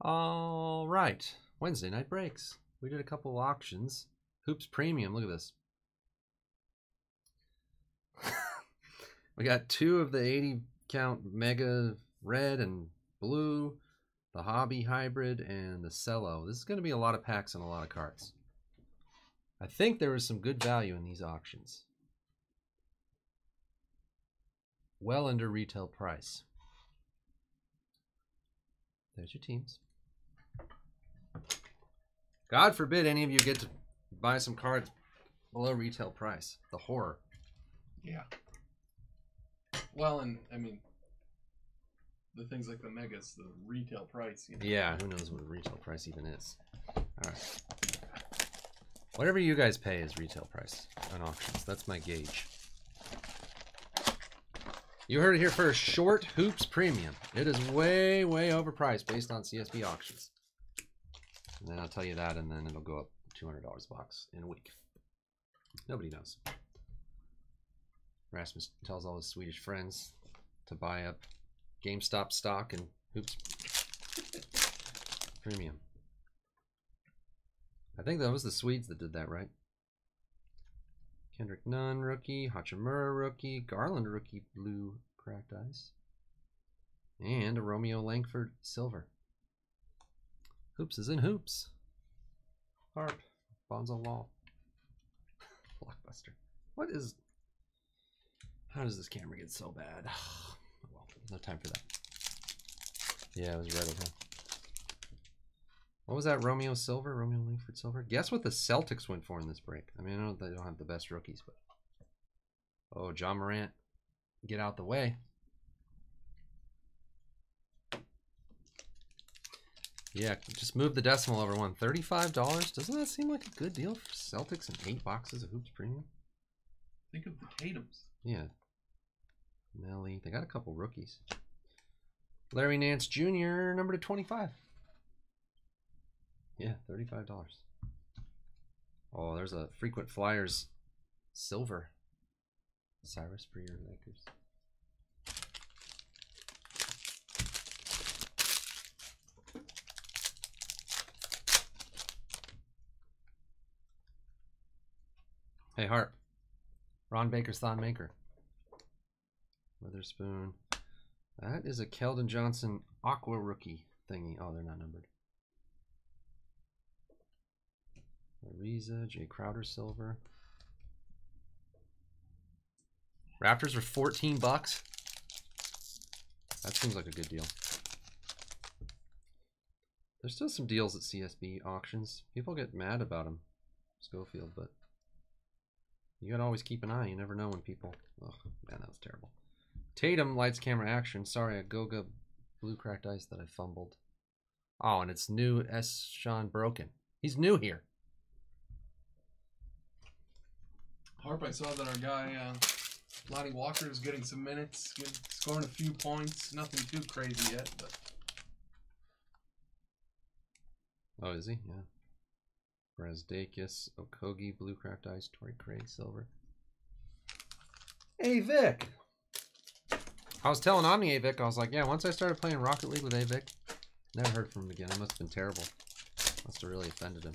All right. Wednesday night breaks. We did a couple auctions. Hoops Premium. Look at this. we got two of the 80 count Mega Red and Blue, the Hobby Hybrid, and the Cello. This is going to be a lot of packs and a lot of cards. I think there was some good value in these auctions. Well under retail price. There's your teams. God forbid any of you get to buy some cards below retail price. The horror. Yeah. Well, and I mean, the things like the megas, the retail price. You know. Yeah, who knows what retail price even is. All right. Whatever you guys pay is retail price on auctions. That's my gauge. You heard it here first. Short Hoops Premium. It is way, way overpriced based on CSB auctions. And then I'll tell you that, and then it'll go up $200 a box in a week. Nobody knows. Rasmus tells all his Swedish friends to buy up GameStop stock and Hoops Premium. I think that was the Swedes that did that, right? Kendrick Nunn rookie, Hachimura rookie, Garland rookie blue cracked ice, and a Romeo Langford silver. Hoops is in hoops. Harp, Bonzo Wall, Blockbuster. What is? How does this camera get so bad? well, no time for that. Yeah, it was red okay. What was that? Romeo Silver? Romeo Langford Silver? Guess what the Celtics went for in this break? I mean, I know they don't have the best rookies, but. Oh, Ja Morant. Get out the way. Yeah, just move the decimal over one. $35? Doesn't that seem like a good deal for Celtics and eight boxes of Hoops Premium? Think of the Tatum's. Yeah. Melly. They got a couple rookies. Larry Nance Jr., number to 25. Yeah, $35. Oh, there's a frequent flyers silver. Cyrus for your Lakers. Hey, Hart. Ron Baker's Thon Maker. Witherspoon. That is a Keldon Johnson Aqua Rookie thingy. Oh, they're not numbered. Ariza, Jae Crowder Silver. Raptors are 14 bucks. That seems like a good deal. There's still some deals at CSB auctions. People get mad about them, Schofield, but you gotta always keep an eye. You never know when people. Oh man, that was terrible. Tatum lights camera action. Sorry, a Goga blue cracked ice that I fumbled. Oh, and it's new S. Sean Broken. He's new here. Harp, I saw that our guy uh, Lonnie Walker is getting some minutes, getting, scoring a few points. Nothing too crazy yet, but Oh, is he? Yeah. Brazdeikis, Okogie, Blue Cracked Ice, Torrey Craig, Silver. Hey, Vic! I was telling Omni Avic, I was like, yeah, once I started playing Rocket League with Avic, never heard from him again. That must have been terrible. Must have really offended him.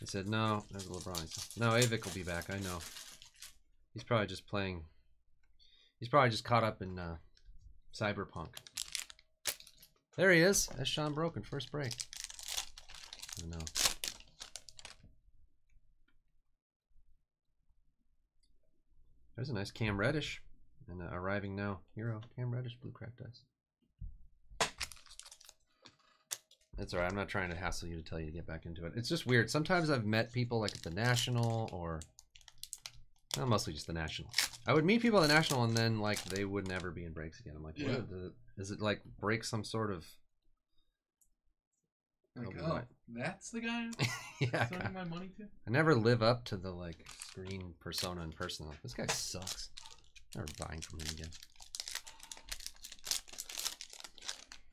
He said, no, there's LeBron. Said, no, Avic will be back, I know. He's probably just playing, he's probably just caught up in uh, Cyberpunk. There he is. That's Sean Broken, first break. I know. There's a nice Cam Reddish. And uh, arriving now, hero Cam Reddish, blue cracked ice. That's alright. I'm not trying to hassle you to tell you to get back into it. It's just weird. Sometimes I've met people like at the National or well, mostly just the National. I would meet people at the National and then like they would never be in breaks again. I'm like, Yeah. what is it- is it like break some sort of like, Oh, right. that's the guy yeah? sending my money to. I never live up to the like screen persona in person. Like, this guy sucks. Never buying from him again.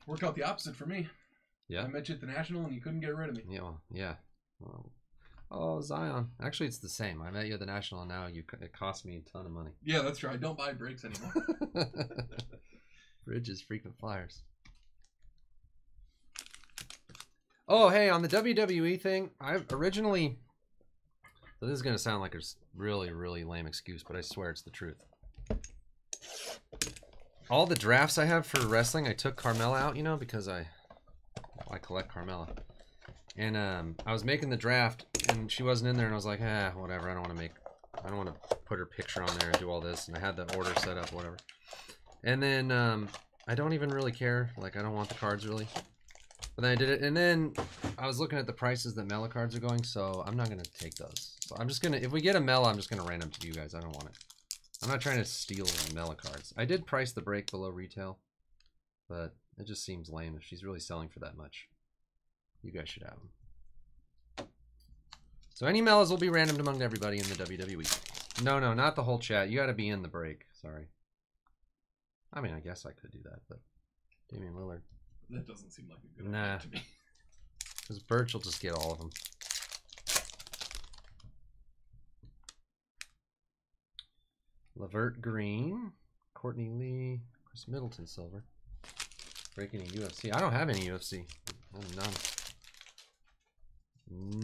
Worked out the opposite for me. Yeah. I met you at the National and you couldn't get rid of me. Yeah, well, yeah. Well, oh, Zion. Actually, it's the same. I met you at the National, and now you it cost me a ton of money. Yeah, that's true. I don't buy breaks anymore. Bridges, frequent flyers. Oh, hey, on the WWE thing, I originally. So this is gonna sound like a really, really lame excuse, but I swear it's the truth. All the drafts I have for wrestling, I took Carmella out, you know, because I, I collect Carmella, and um, I was making the draft, and she wasn't in there, and I was like, ah, whatever. I don't want to make, I don't want to put her picture on there and do all this, and I had the order set up, whatever. And then um, I don't even really care. Like, I don't want the cards really. But then I did it, and then I was looking at the prices that Mela cards are going, so I'm not gonna take those. So I'm just gonna, if we get a Mela, I'm just gonna random to you guys. I don't want it. I'm not trying to steal Mela cards. I did price the break below retail, but it just seems lame if she's really selling for that much. You guys should have them. So any Melas will be randomed among everybody in the WWE. No, no, not the whole chat. You got to be in the break. Sorry. I mean, I guess I could do that, but Damian Lillard. That doesn't seem like a good Nah. idea to me. Because Birch will just get all of them. Levert Green, Courtney Lee, Khris Middleton Silver. Breaking a UFC. I don't have any UFC. None.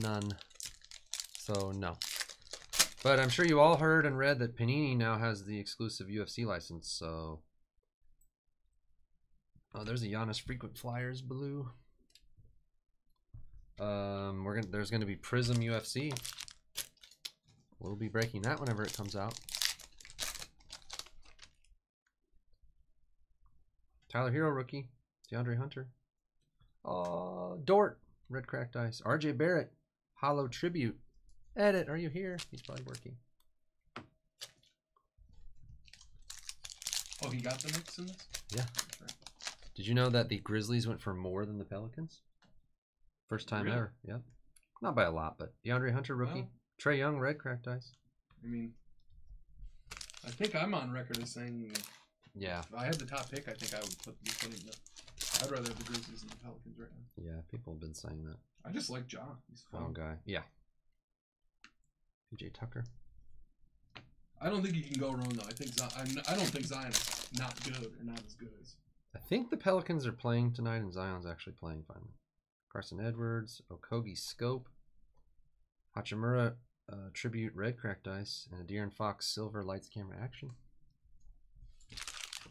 None. So no. But I'm sure you all heard and read that Panini now has the exclusive UFC license. So. Oh, there's a Giannis frequent flyers blue. Um, we're gonna there's gonna be Prism UFC. We'll be breaking that whenever it comes out. Tyler Herro rookie, DeAndre Hunter. Uh, Dort, red cracked ice. RJ Barrett, hollow tribute. Edit, are you here? He's probably working. Oh, he got the mix in this? Yeah. Sure. Did you know that the Grizzlies went for more than the Pelicans? First time Really? ever. Yep. Not by a lot, but DeAndre Hunter rookie. Wow. Trae Young, red cracked ice. I mean, I think I'm on record as saying Yeah. if I had the top pick, I think I would put be putting the. I'd rather have the Grizzlies than the Pelicans right now. Yeah, people have been saying that. I just like John. He's a fun. Wrong guy. Yeah. PJ Tucker. I don't think you can go wrong though. I think Zion, I don't think Zion is not good or not as good as. I think the Pelicans are playing tonight, and Zion's actually playing finally. Carson Edwards, Okogie Scope, Hachimura uh, Tribute Red Cracked Ice, and a De'Aaron Fox Silver Lights Camera Action.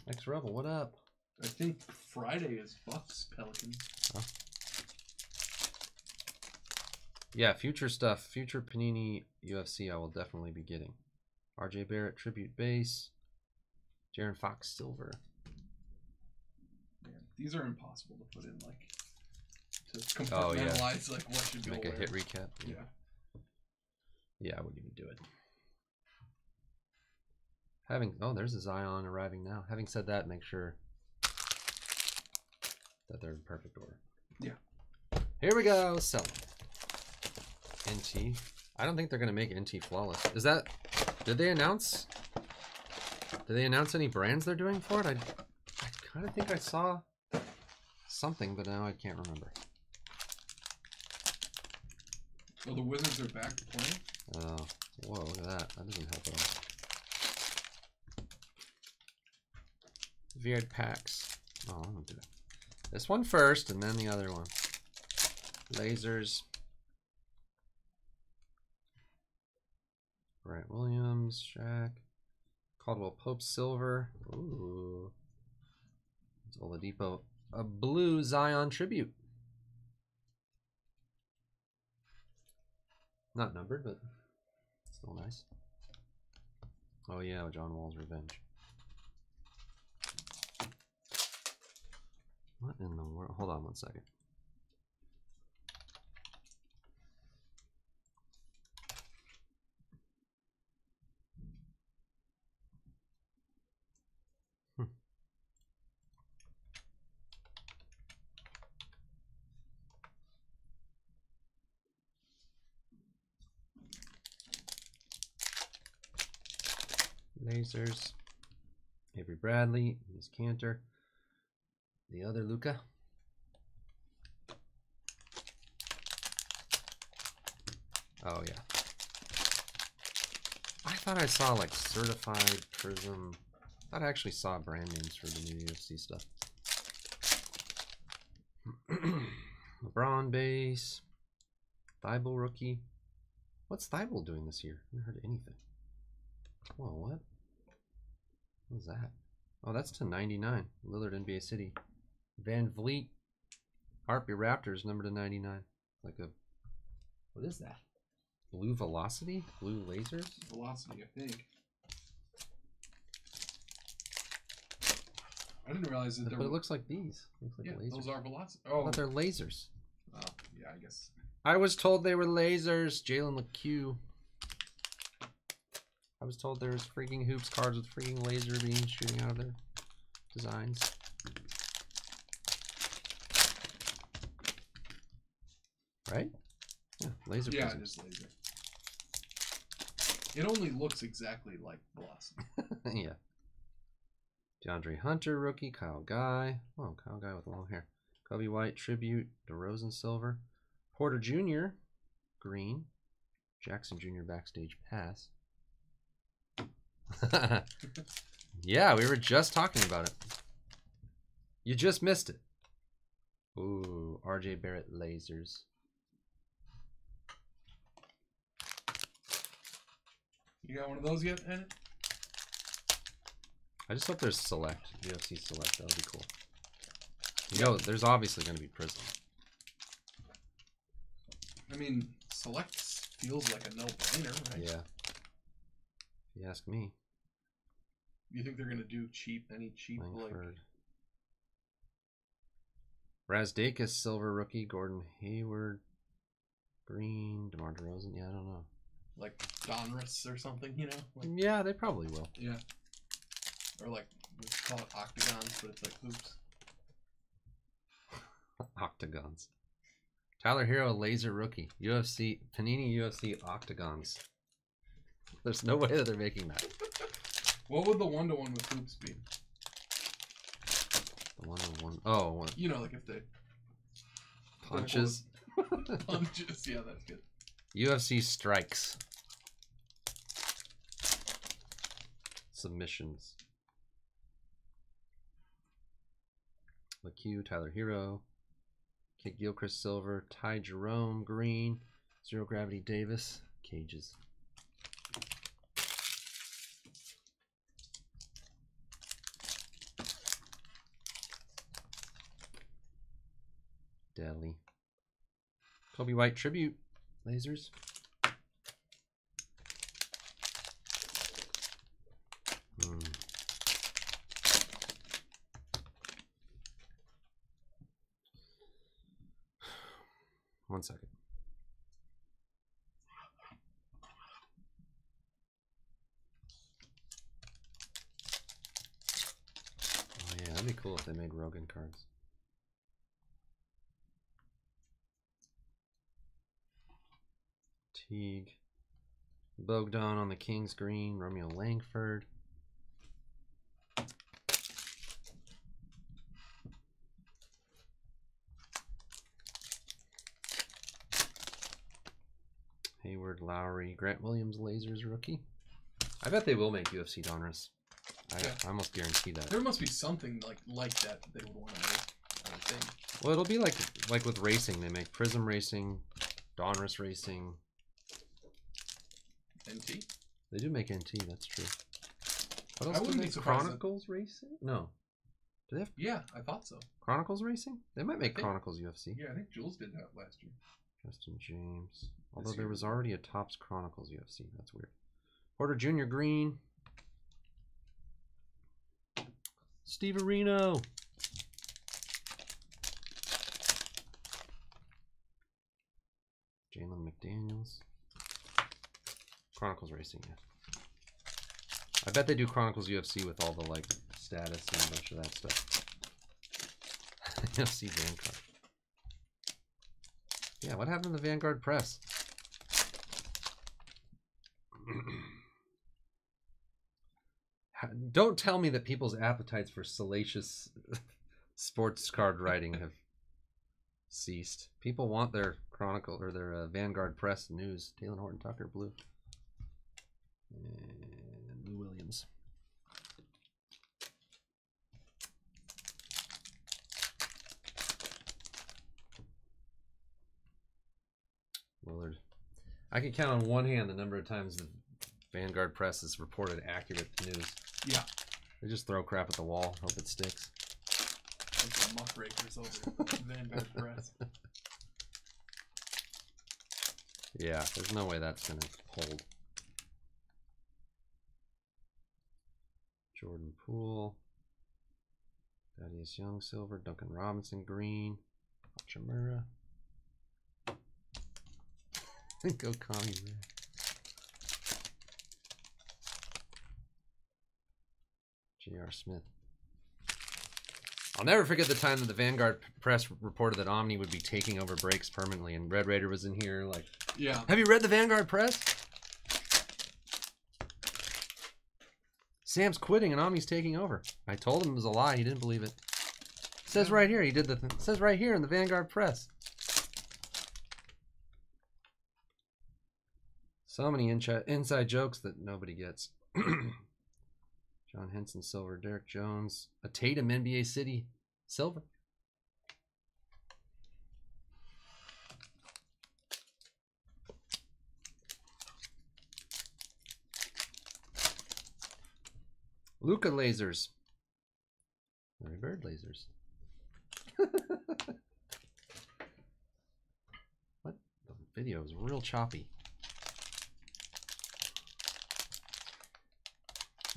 X Rebel, what up? I think Friday is Fox Pelicans. Yeah, future stuff, future Panini UFC, I will definitely be getting. RJ Barrett Tribute Base, De'Aaron Fox Silver. These are impossible to put in like to Oh, yeah. like what should go Make a where. hit recap. Yeah. Yeah, I wouldn't even do it. Having oh, there's a Zion arriving now. Having said that, make sure that they're in perfect order. Yeah. Here we go. Sell. NT. I don't think they're gonna make NT flawless. Is that? Did they announce? Did they announce any brands they're doing for it? I, I kind of think I saw something, but now I can't remember. Oh, the Wizards are back playing. Oh, whoa! Look at that. That doesn't help at all. Veered packs. Oh, I'm gonna do it. This one first, and then the other one. Lasers. Brett Williams, Shaq. Caldwell Pope Silver. Ooh. It's Oladipo. A blue Zion tribute. Not numbered, but still nice. Oh yeah, John Wall's revenge. What in the world? Hold on one second. Hmm. Lasers. Avery Bradley, Miss Cantor. The other Luka. Oh yeah. I thought I saw like certified prism. I thought I actually saw brand names for the new UFC stuff. LeBron base. Thybulle rookie. What's Thybulle doing this year? I haven't heard anything. Whoa, what? What is that? Oh, that's to 99. Lillard NBA City. VanVleet. Harpy Raptors, number to 99. Like a. What is that? Blue velocity? Blue lasers? Velocity, I think. I didn't realize that But there it looks like these. Looks like Yeah, lasers. those are velocity. Oh, thought they're lasers. oh, yeah, I guess. I was told they were lasers. Jalen Lecque. I was told there was freaking hoops cards with freaking laser beams shooting out of their designs. Right? Yeah, laser Yeah, prism. it is laser. It only looks exactly like velocity. yeah. DeAndre Hunter, rookie. Kyle Guy. Oh, Kyle Guy with long hair. Coby White, tribute. DeRozan, silver. Porter Jr., green. Jackson Jr., backstage pass. yeah, we were just talking about it. You just missed it. Ooh, RJ Barrett lasers. You got one of those yet, Ennett? I just hope there's select. UFC select. That would be cool. You know, there's obviously going to be Prism. I mean, select feels like a no-brainer, right? Yeah. If you ask me, You think they're gonna do cheap? Any cheap like? Langford. Razdakis, silver rookie. Gordon Hayward, green. DeMar DeRozan. Yeah, I don't know. like Donruss or something, you know? Like, Yeah, they probably will. yeah. Or like we call it octagons, but it's like hoops. Octagons. Tyler Herro, laser rookie. UFC, Panini UFC Octagons. There's no way that they're making that. What would the one to one with hoops be? The one on one. Oh, one. You know, like if they Punches. punches. Yeah, that's good. UFC strikes. Submissions. Lecque, Tyler Herro. Kate Gilchrist Silver. Ty Jerome Green. Zero Gravity Davis. Cages. Deadly. Coby White tribute. Lasers. Hmm. One second. Oh yeah, that'd be cool if they made Rogan cards. Teague. Bogdan on the King's Green. Romeo Langford. Hayward, Lowry, Grant Williams, Lasers rookie. I bet they will make UFC Donruss. I, Yeah. I almost guarantee that. There must be something like like that that they would want to make. I would think. Well, it'll be like like with racing. They make Prism Racing, Donruss Racing. NT. They do make NT. That's true. What I else do wouldn't they be surprised that- Chronicles Racing? No. Do they have Yeah, I thought so. Chronicles Racing? They might make think- Chronicles UFC. Yeah, I think Jules did that last year. Justin James. Although there was already a Topps Chronicles UFC. That's weird. Porter Jr. Green. Steve Areno. Jalen McDaniels. Chronicles Racing, yeah. I bet they do Chronicles UFC with all the like status and a bunch of that stuff. UFC Vanguard. Yeah, what happened to the Vanguard Press? Don't tell me that people's appetites for salacious sports card writing have ceased. People want their Chronicle or their uh, Vanguard Press news. Talen Horton Tucker, blue. And Lou Williams. Willard. I can count on one hand the number of times the Vanguard Press has reported accurate news. Yeah. They just throw crap at the wall, hope it sticks. Like over Vanguard Press. Yeah, there's no way that's gonna hold. Jordan Poole, Thaddeus Young, silver, Duncan Robinson, green, Hachimura. Go commie, man. J.R. Smith. I'll never forget the time that the Vanguard Press reported that Omni would be taking over breaks permanently, and Red Raider was in here like, Yeah. have you read the Vanguard Press? Sam's quitting and Omni's taking over. I told him it was a lie. He didn't believe it. says right here. He did the. Th- says right here in the Vanguard Press. So many inside jokes that nobody gets. John Henson silver, Derek Jones, a Tatum NBA City silver. Luka lasers. Larry Bird lasers. what? The video is real choppy.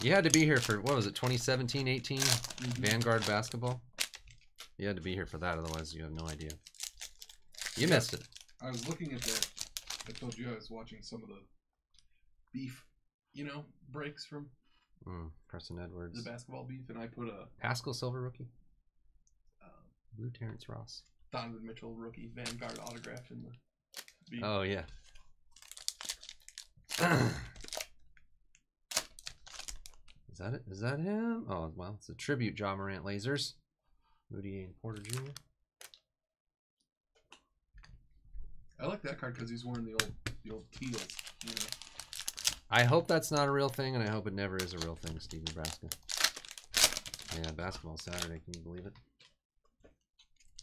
You had to be here for, what was it, 2017 18 mm-hmm. Vanguard basketball? You had to be here for that, otherwise, you have no idea. You Yeah. missed it. I was looking at that. I told you I was watching some of the beef, you know, breaks from Mm, Carson Edwards. the basketball beef, and I put a Pascal Silver rookie. uh, Blue Terrence Ross. Donovan Mitchell rookie Vanguard autograph in the beef. Oh yeah. Is that it? Is that him? Oh well, it's a tribute. Ja Morant lasers. Moody and Porter Jr. I like that card because he's wearing the old the old teals. You know. I hope that's not a real thing, and I hope it never is a real thing, Steve Nebraska. Yeah, basketball Saturday. Can you believe it?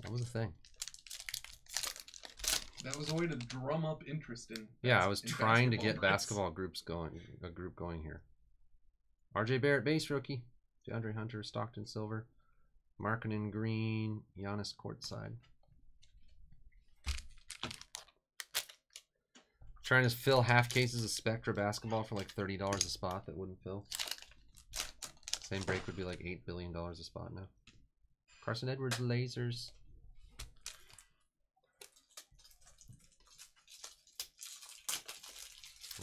That was a thing. That was a way to drum up interest in. Yeah, I was trying to get basketball groups going, a group going here. RJ Barrett base rookie, DeAndre Hunter Stockton silver, Markkanen green, Giannis courtside. Trying to fill half cases of Spectra basketball for like thirty dollars a spot that wouldn't fill. Same break would be like eight billion dollars a spot now. Carson Edwards lasers.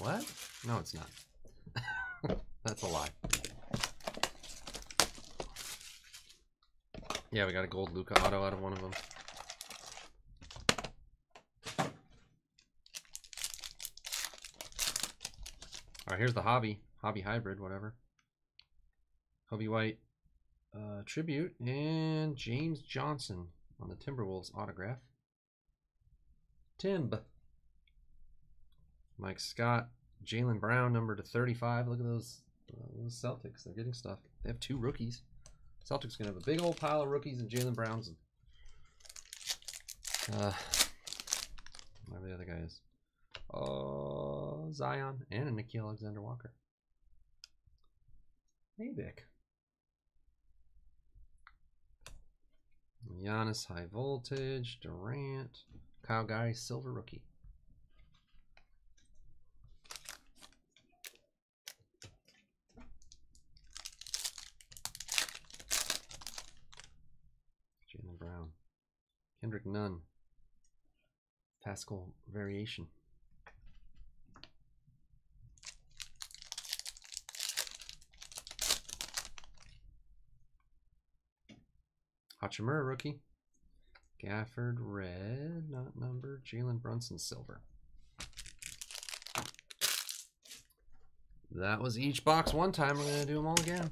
What? No, it's not. That's a lie. Yeah, we got a gold Luka auto out of one of them. Here's the hobby, hobby hybrid, whatever. Hobby White uh, tribute and James Johnson on the Timberwolves autograph. Timb. Mike Scott, Jaylen Brown, number to 35. Look at those, uh, those Celtics. They're getting stuff. They have two rookies. Celtics gonna have a big old pile of rookies and Jaylen Browns. Uh, whatever the other guy is. Oh, Zion and a Nickeil Alexander Walker. Mavic. Giannis high voltage. Durant. Kyle Guy silver rookie. Jaylen Brown. Kendrick Nunn. Pascal variation. Hachimura rookie. Gafford red, not number. Jalen Brunson silver. That was each box one time. We're gonna do them all again.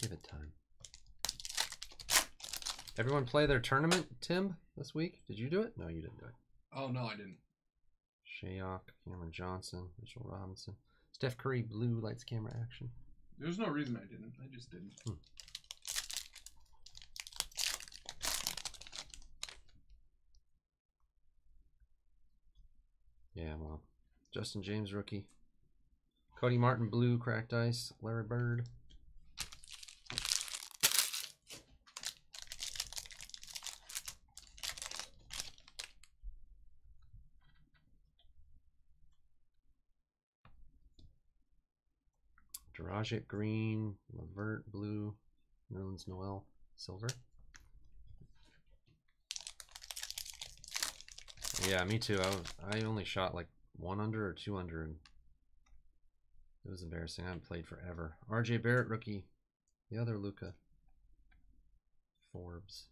Give it time. Everyone play their tournament, Tim, this week? Did you do it? No, you didn't do it. Oh no, I didn't. Shayok, Cameron Johnson, Mitchell Robinson, Steph Curry, blue lights, camera, action. There's no reason I didn't. I just didn't. Hmm. Yeah, well, Justin James rookie, Cody Martin blue cracked ice, Larry Bird. Dragic green, Levert blue, Nerlens Noel silver. Yeah, me too. I was, I only shot like one under or two under, and it was embarrassing. I haven't played forever. R.J. Barrett rookie, the other Luka. Forbes.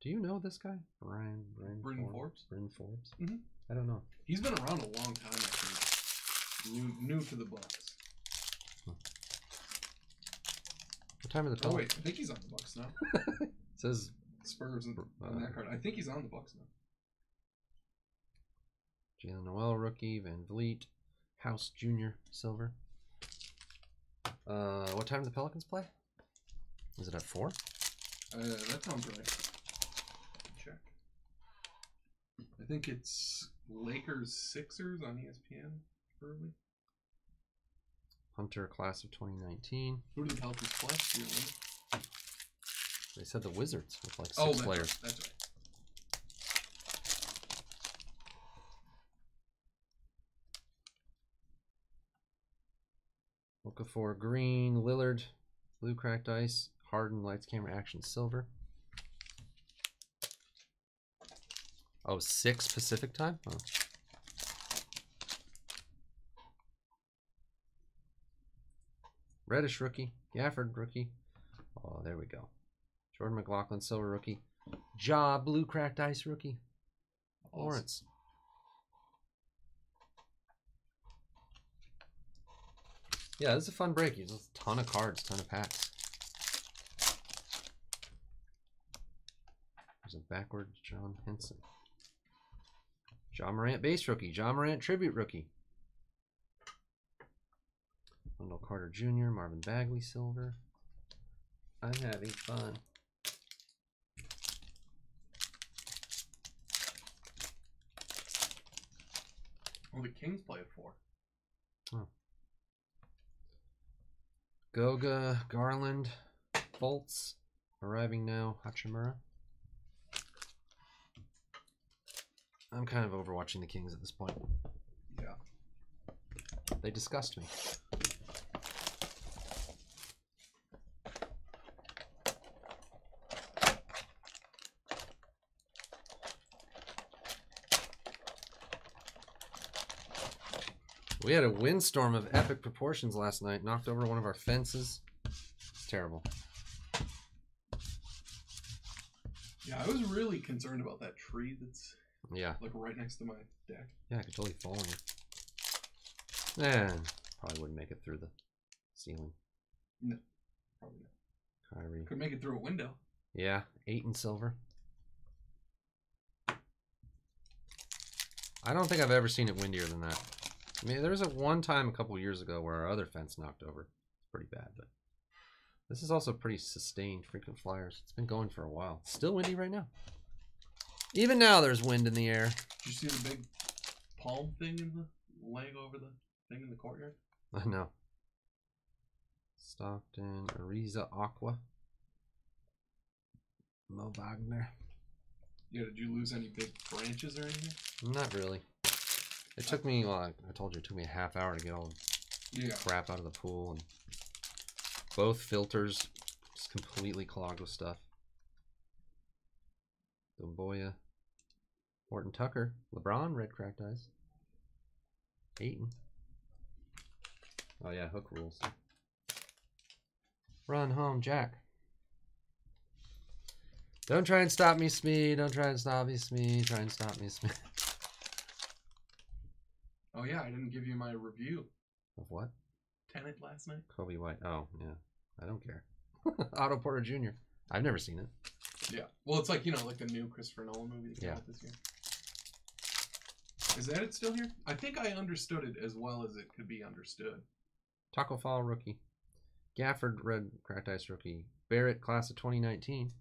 Do you know this guy, Brian? Brian Bryn Forbes? Bryn Forbes. Mhm. I don't know. He's been around a long time. I think. New, new to the Bucks. What time are the Oh Pelicans? wait, I think he's on the Bucks now. It says Spurs and, on Uh, that card. I think he's on the Bucks now. Jaylen Nowell rookie, VanVleet, House Junior silver. Uh, what time do the Pelicans play? Is it at four? Uh, that sounds right. Check. I think it's Lakers Sixers on ESPN early. Hunter class of 2019. Who the Pelicans play? You? They said the Wizards with like oh, six Oh, that's players. right. That's right. Okafor green, Lillard, blue cracked ice, Harden lights camera action silver. Oh, six Pacific time. Oh. Reddish rookie, Gafford rookie. Oh, there we go. Jordan McLaughlin silver rookie, Ja blue cracked ice rookie. Lawrence. Yeah, this is a fun break. There's a ton of cards, ton of packs. There's a backward John Henson. Ja Morant base rookie. Ja Morant tribute rookie. Wendell Carter Jr., Marvin Bagley silver. I'm having fun. Well, the Kings play at four. Goga, Garland, Bolts, arriving now, Hachimura. I'm kind of overwatching the Kings at this point. Yeah. They disgust me. We had a windstorm of epic proportions last night. Knocked over one of our fences. It's terrible. Yeah, I was really concerned about that tree that's Yeah, like right next to my deck. yeah, I could totally fall on you. And probably wouldn't make it through the ceiling. No, probably not. Kyrie. Could make it through a window. Yeah, eight and silver. I don't think I've ever seen it windier than that. I mean, there was a one time a couple years ago where our other fence knocked over. It's pretty bad, but this is also pretty sustained. Frequent flyers. It's been going for a while. Still windy right now. Even now, there's wind in the air. Did you see the big palm thing in the laying over the thing in the courtyard? I know. Stockton, Ariza Aqua, Mo Wagner. Yeah, did you lose any big branches or anything? Not really. It took me, well, I told you, it took me a half hour to get all Yeah. the crap out of the pool, and both filters just completely clogged with stuff. Doumbouya, Horton Tucker, LeBron, red cracked eyes, Ayton. Oh yeah, hook rules. Run home, Jack. Don't try and stop me, Smee. Don't try and stop me, Smee. Try and stop me, Smee. Oh yeah, I didn't give you my review. Of what? Tenet last night. Coby White. Oh, yeah. I don't care. Otto Porter Jr. I've never seen it. Yeah. Well, it's like you know, like the new Christopher Nolan movie that came Yeah. out this year. Is that it still here? I think I understood it as well as it could be understood. Taco Fall rookie. Gafford red cracked ice rookie. Barrett class of 2019.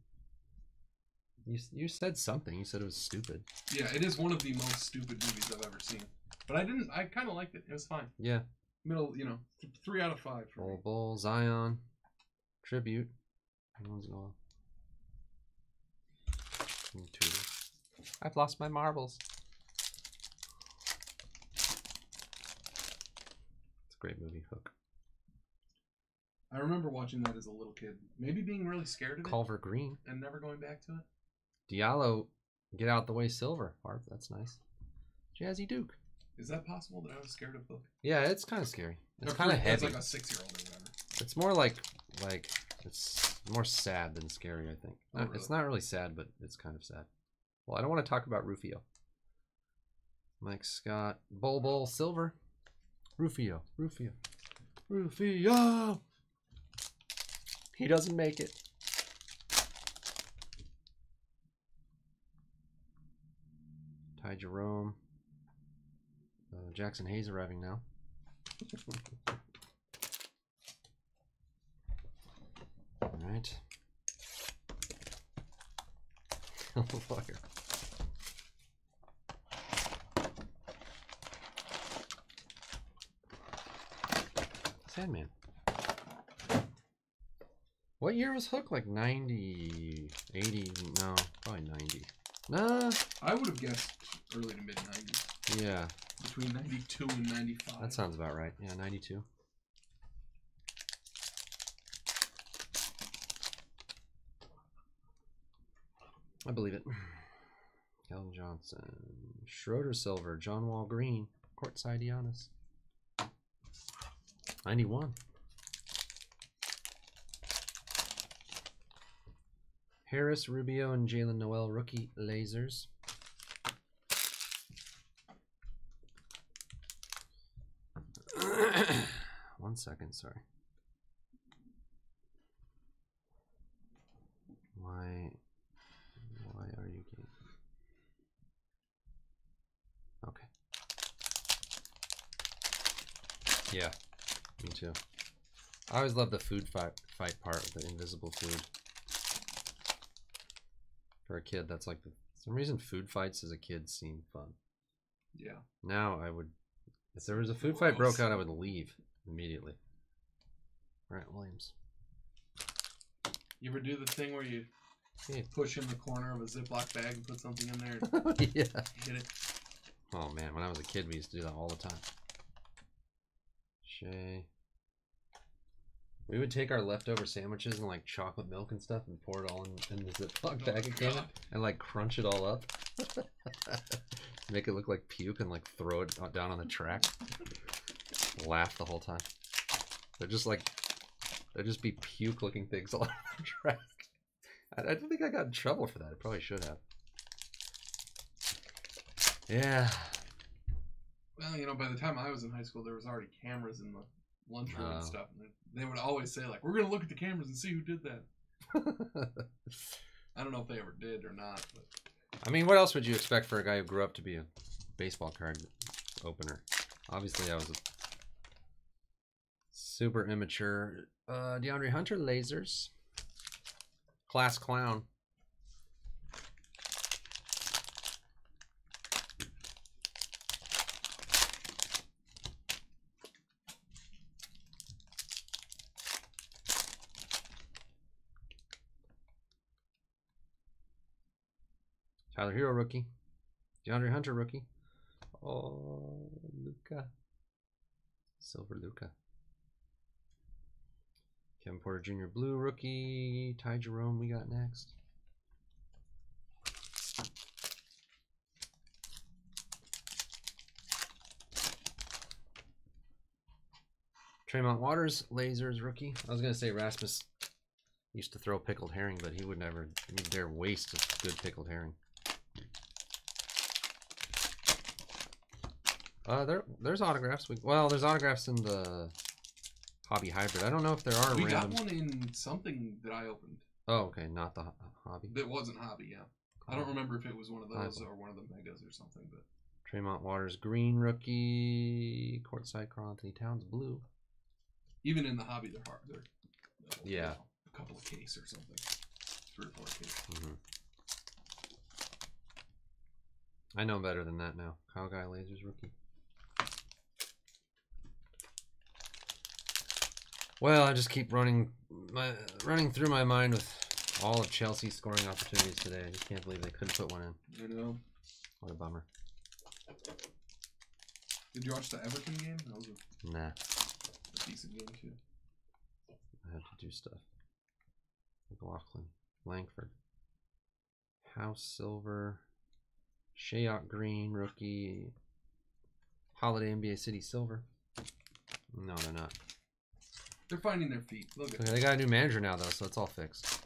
You you said something. You said it was stupid. Yeah, it is one of the most stupid movies I've ever seen. But I didn't. I kind of liked it. It was fine. Yeah. Middle, you know, th- three out of five for Bull me. Bull Zion tribute. Anyone's going. Tutor. I've lost my marbles. It's a great movie. Hook. I remember watching that as a little kid. Maybe being really scared of it Culver Green. and never going back to it. Diallo. Get out the way. Silver. Harp. That's nice. Jazzy Duke. Is that possible that I was scared of Hook? Yeah, it's kind of scary. It's kind of heavy. As like a six-year-old or whatever. It's more like like it's more sad than scary. I think Oh, Not- it's not really sad, but it's kind of sad. Well, I don't want to talk about Rufio. Mike Scott, Bull Bull Silver, Rufio, Rufio, Rufio. He doesn't make it. Ty Jerome, uh, Jaxson Hayes arriving now. All right. Fucker. Sandman. What year was Hook? Like 90, 80? No, probably 90. Nah, I would have guessed early to mid '90s, yeah, between '92 and '95. that sounds about right. Yeah, 92. I believe it. Keldon Johnson, Schroeder Silver, John Wall Green, Courtside Giannis. 91. Harris, Rubio, and Jaylen Nowell rookie lasers. One second, sorry. Why why are you getting Okay. Yeah, me too. I always love the food fight fight part with the invisible food. For a kid, that's like the some reason food fights as a kid seem fun. Yeah. Now I would, if there was a food fight broke out, I would leave immediately. Grant Williams. You ever do the thing where you Yeah. push in the corner of a Ziploc bag and put something in there yeah. hit it? Oh man, when I was a kid, we used to do that all the time. Shay. We would take our leftover sandwiches and like chocolate milk and stuff and pour it all in, in the Ziploc Oh bag again and like crunch it all up. Make it look like puke and like throw it down on the track. Laugh the whole time. They're just like, they'd just be puke looking things all over the track. I, I don't think I got in trouble for that. I probably should have. Yeah. Well, you know, by the time I was in high school, there was already cameras in the lunchroom Oh. and stuff. And they- they would always say like, "We're gonna look at the cameras and see who did that." I don't know if they ever did or not, but I mean, what else would you expect for a guy who grew up to be a baseball card opener? Obviously, I was a super immature. Uh, DeAndre Hunter lasers, class clown. Tyler Herro rookie. DeAndre Hunter rookie. Oh, Luka. Silver Luka. Kevin Porter Jr. blue rookie. Ty Jerome we got next. Tremont Waters lasers rookie. I was gonna say Rasmus used to throw pickled herring, but he would never dare waste a good pickled herring. Uh, there, there's autographs. We, well, there's autographs in the hobby hybrid. I don't know if there are we random. got one in something that I opened. Oh, okay, not the ho- hobby. That wasn't hobby, yeah. I don't remember if it was one of those or one of the megas or something, but Tremont Waters green rookie. Courtside Karl Anthony Towns blue. even in the hobby, they're hard. They're uh, Yeah. a couple of case or something, three or four case. hmm I know better than that now. Kyle Guy Lasers rookie. Well, I just keep running my running through my mind with all of Chelsea's scoring opportunities today. I just can't believe they couldn't put one in. You know. What a bummer. Did you watch the Everton game? That was a, Nah, a decent game too. I have to do stuff. McLaughlin, Langford, House Silver, Shayok Green rookie, Holiday NBA City Silver. No, they're not. They're finding their feet. Look at Okay, they got a new manager now though, so it's all fixed.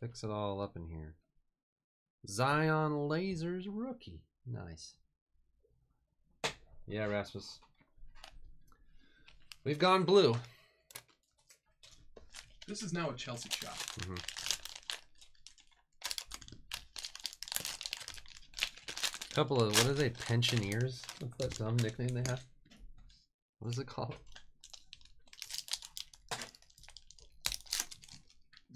Fix it all up in here. Zion Lasers rookie. Nice. Yeah, Rasmus. We've gone blue. this is now a Chelsea shop. hmm Couple of what are they? Pensioners? What's that dumb nickname they have? What is it called?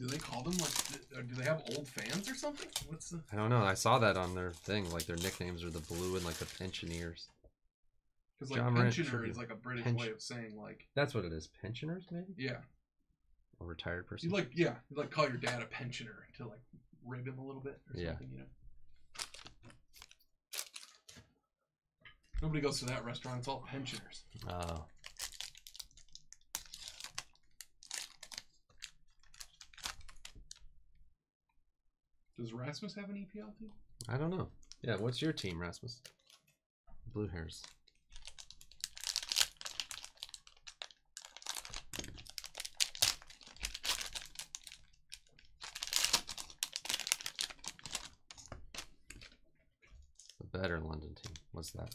Do they call them like? Do they have old fans or something? What's the? I don't know. I saw that on their thing. Like their nicknames are the blue and like the pensioners. Because like John pensioner trivia. is like a British Pension- way of saying like That's what it is. Pensioners, maybe? yeah. A retired person. You like yeah, you like call your dad a pensioner to like rib him a little bit or Yeah. something, you know. Nobody goes to that restaurant. It's all pensioners. Oh. Does Rasmus have an EPL team? I don't know. Yeah, what's your team, Rasmus? Blue hairs. The better London team. What's that?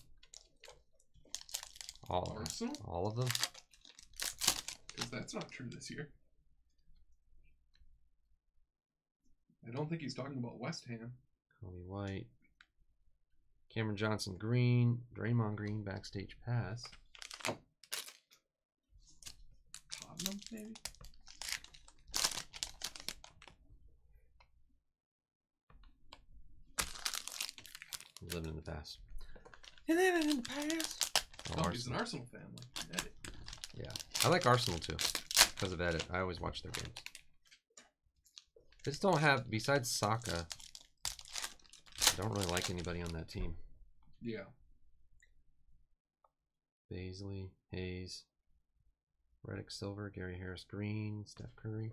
All of them. Arsenal? All of them? Because that's not true this year. Don't think he's talking about West Ham. Coby White. Cameron Johnson Green. Draymond Green backstage pass. Tottenham, maybe? Living in the past. You living in the past? Oh, Oh, he's an Arsenal. Arsenal fan. Like, edit. Yeah. I like Arsenal too. Because of edit. I always watch their games. Just don't have besides Saka. I don't really like anybody on that team. Yeah. Bazley, Hayes, Reddish Silver, Gary Harris Green, Steph Curry.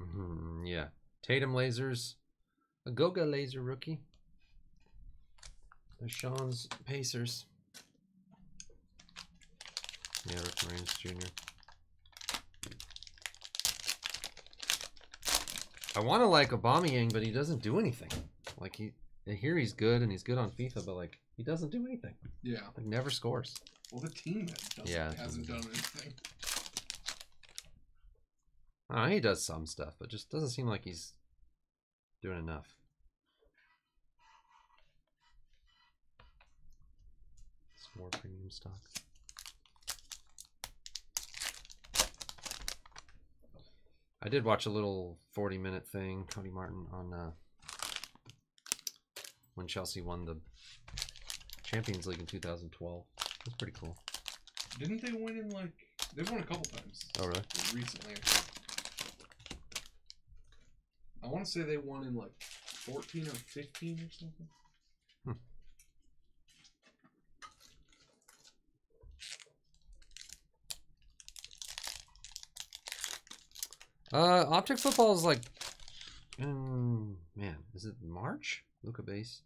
Mhm, yeah. Tatum lasers. A Goga laser rookie. There's Sean's Pacers. Yeah, Rick Moranis Jr. I want to like Aubameyang, but he doesn't do anything. Like he, I hear he's good and he's good on FIFA, but like he doesn't do anything. Yeah. Like never scores. Well, the team that doesn't, Yeah. hasn't done anything. I know, he does some stuff, but just doesn't seem like he's doing enough. More premium stock. I did watch a little 40 minute thing, Cody Martin, on uh, when Chelsea won the Champions League in 2012. That's pretty cool. Didn't they win in like? They've won a couple times Oh, really? recently. I want to say they won in like 14 or 15 or something. Uh, Optic Football is like, mm, man, is it March? Luka base.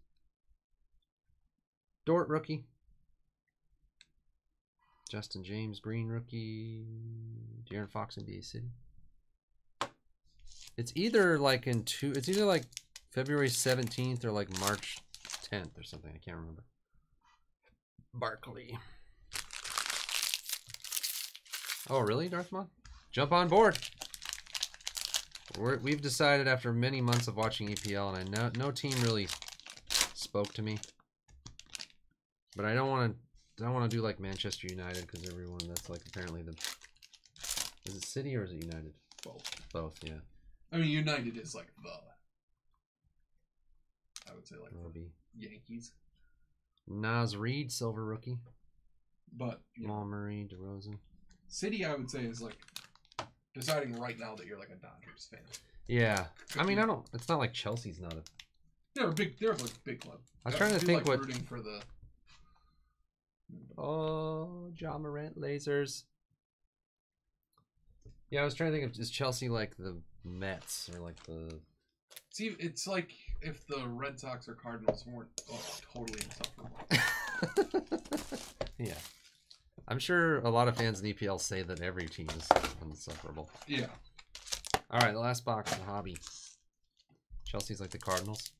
Dort rookie. Justin James Green rookie. De'Aaron Fox in BA City. It's either like in two. It's either like February seventeenth or like March 10th or something. I can't remember. Barkley. Oh, really, Darth Maul? Jump on board. We're, we've decided after many months of watching EPL, and I know no team really spoke to me. But I don't want to. I don't want to do like Manchester United because everyone that's like apparently the. Is it City or is it United? Both. Both, yeah. I mean, United is like the. I would say like That'll the Yankees, Naz Reid, silver rookie. but know, Jamal Murray, DeRozan. City, I would say is like deciding right now that you're like a Dodgers fan. Yeah, I mean, I don't. It's not like Chelsea's not a. They're a big. They're like a big club. I was trying to think like what. rooting for the. Oh, Ja Morant lasers. Yeah, I was trying to think of is Chelsea like the Mets or like the. See, it's like if the Red Sox or Cardinals weren't oh, totally insufferable. yeah, I'm sure a lot of fans in EPL say that every team is insufferable. Yeah. All right, the last box, the hobby. Chelsea's like the Cardinals.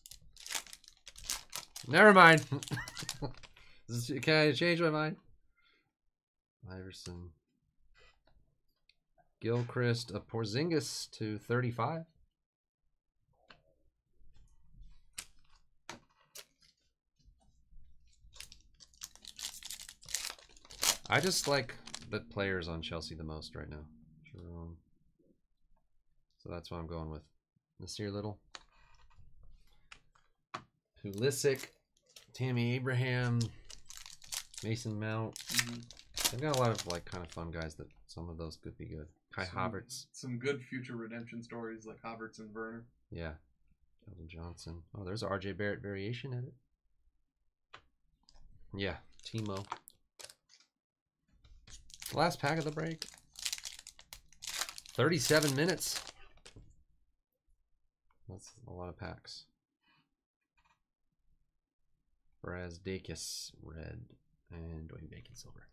Never mind. Can I change my mind? Iverson. Gilchrist, a Porzingis to 35. I just like the players on Chelsea the most right now. Jerome. So that's what I'm going with. Nasir Little. Pulisic. Tammy Abraham. Mason Mount. Mhm. They've got a lot of like kind of fun guys that some of those could be good. Kai Some- Havertz. Some good future redemption stories like Havertz and Werner. Yeah. Keldon Johnson. Oh, there's a RJ Barrett variation in it. Yeah. Timo. Last pack of the break. 37 minutes. That's a lot of packs. Brazdeikis red and Dwayne Bacon silver.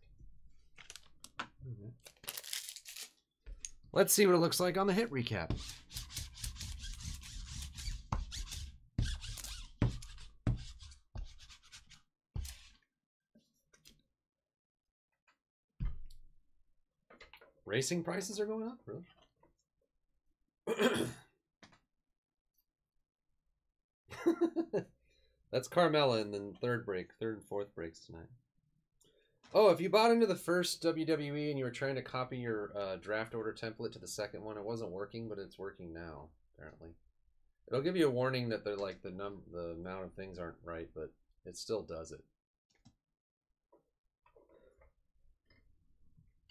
Let's see what it looks like on the hit recap. Racing prices are going up, really? That's Carmella in the third break, third and fourth breaks tonight. Oh, if you bought into the first WWE and you were trying to copy your uh, draft order template to the second one, it wasn't working, but it's working now. Apparently, it'll give you a warning that they're like the num the amount of things aren't right, but it still does it.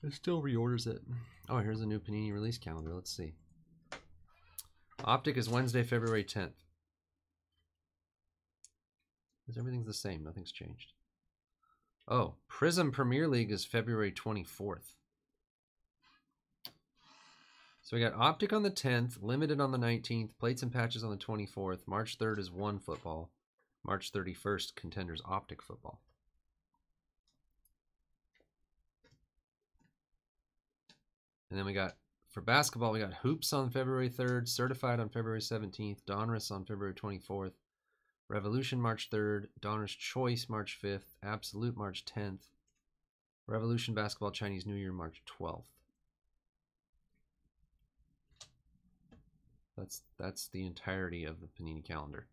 It still reorders it. Oh, here's a new Panini release calendar. Let's see. Optic is Wednesday, February 10th. Because everything's the same. Nothing's changed. Oh, Prism Premier League is February 24th. So we got Optic on the 10th, Limited on the 19th, Plates and Patches on the 24th. March 3rd is One Football. March 31st, Contenders Optic Football. And then we got for basketball, we got Hoops on February 3rd, Certified on February 17th, Donruss on February 24th, Revolution March 3rd, Donruss Choice March 5th, Absolute March 10th, Revolution Basketball Chinese New Year March 12th. That's that's the entirety of the Panini calendar.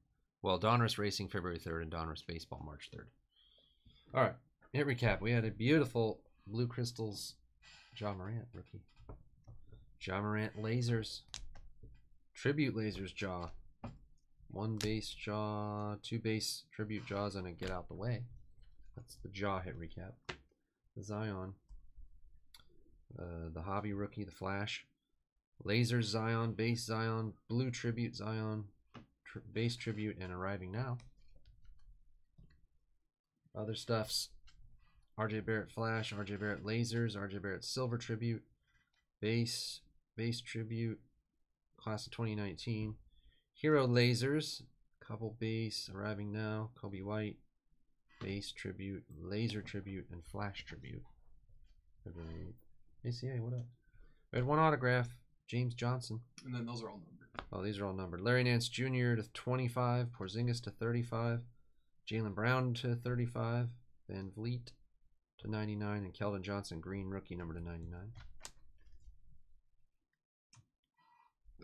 Well, Donruss Racing February 3rd and Donruss Baseball March 3rd. All right, hit recap. We had a beautiful Blue Crystals Ja Morant rookie. Ja Morant lasers. Tribute lasers Ja. One base Ja, two base tribute jaws, and a get out the way. That's the Ja hit recap. The Zion. Uh, the hobby rookie, the Flash. Laser Zion, base Zion, blue tribute Zion, tr- base tribute, and arriving now. Other stuffs RJ Barrett Flash, RJ Barrett Lasers, RJ Barrett Silver Tribute, Base, Base Tribute, Class of 2019, Herro Lasers, couple base, arriving now, Coby White, Base Tribute, Laser Tribute, and Flash Tribute. February ACA, what up? We had one autograph, James Johnson. And then those are all numbered. Oh, these are all numbered. Larry Nance Jr. to 25, Porzingis to 35, Jaylen Brown to 35. VanVleet to 99. And Keldon Johnson, green rookie number to 99.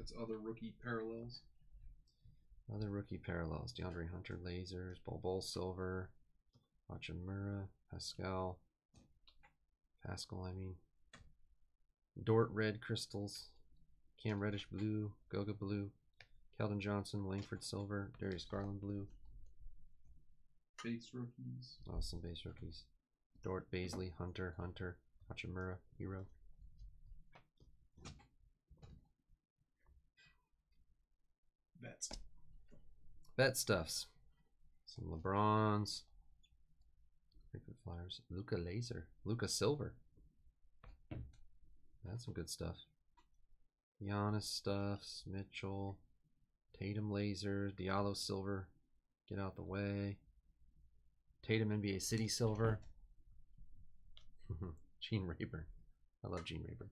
That's other rookie parallels. Other rookie parallels. DeAndre Hunter, lasers. Bol Bol, silver. Hachimura, Pascal. Pascal, I mean. Dort, red crystals. Cam Reddish, blue. Goga, blue. Keldon Johnson, Langford, silver. Darius Garland, blue. Base rookies. Awesome base rookies. Dort, Bazley, Hunter, Hunter, Hachimura, Herro. That's Bet stuffs. Some LeBrons. Frequent Flyers. Luka Laser. Luka Silver. That's some good stuff. Giannis stuffs. Mitchell. Tatum Laser. Diallo Silver. Get out the way. Tatum NBA City Silver. Gene Rayburn. I love Gene Rayburn.